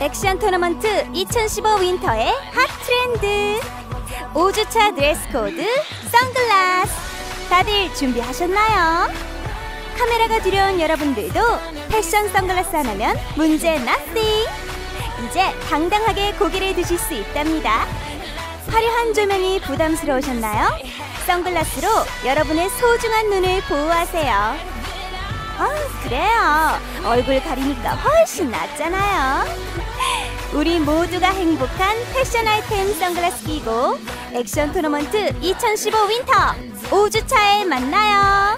액션 토너먼트 2015 윈터의 핫 트렌드 5주차 드레스 코드 선글라스 다들 준비하셨나요? 카메라가 두려운 여러분들도 패션 선글라스 하나면 문제 nothing 이제 당당하게 고개를 드실 수 있답니다 화려한 조명이 부담스러우셨나요? 선글라스로 여러분의 소중한 눈을 보호하세요 아, 그래요. 얼굴 가리니까 훨씬 낫잖아요. 우리 모두가 행복한 패션 아이템 선글라스 끼고 액션 토너먼트 2015 윈터 5주차에 만나요.